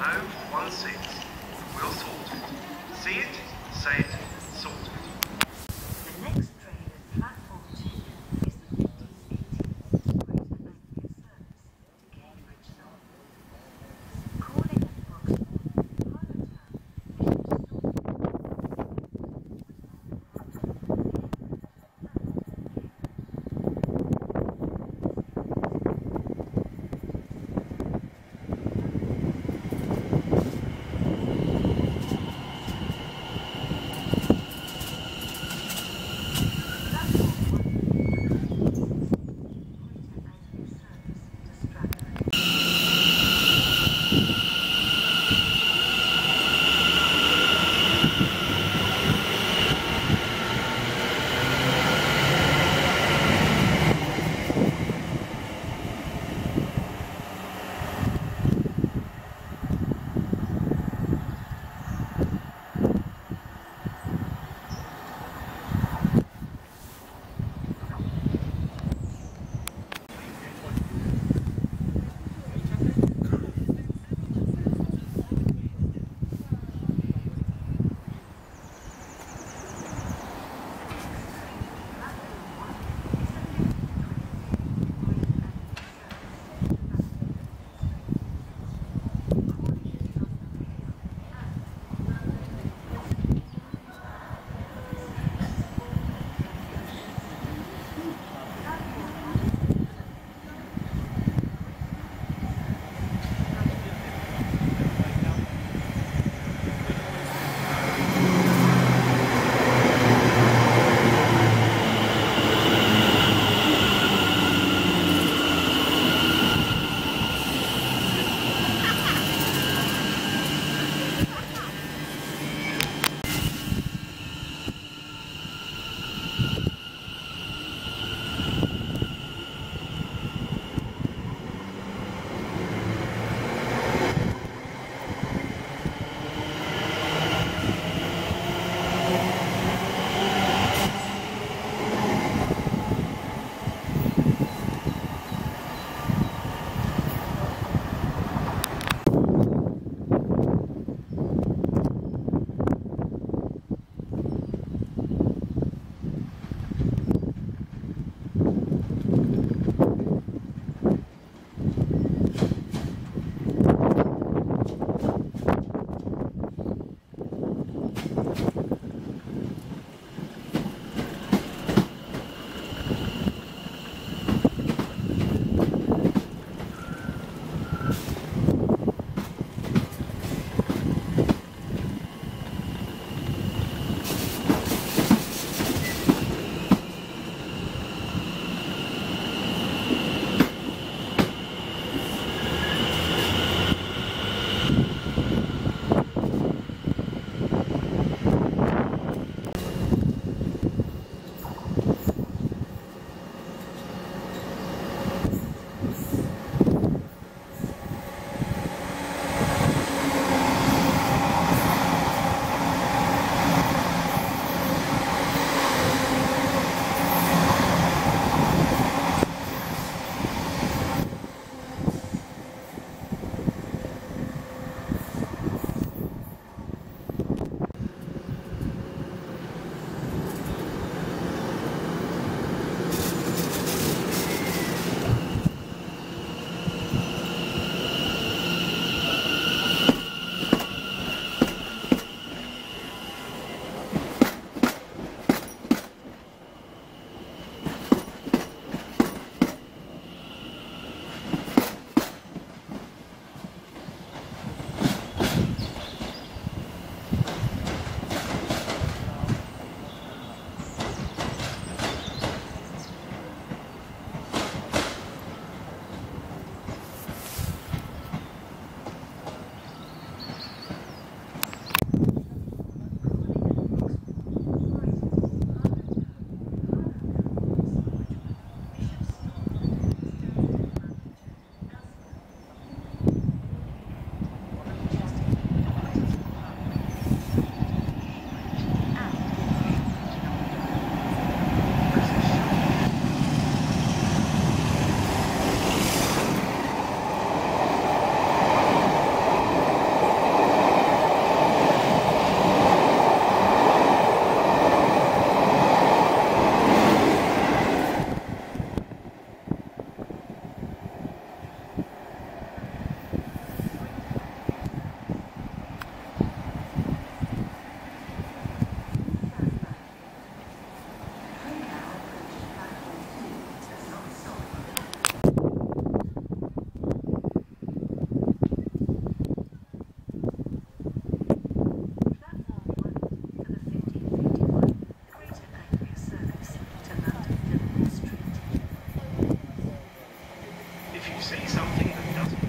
1016. We'll sort it. See it, say it, say something that doesn't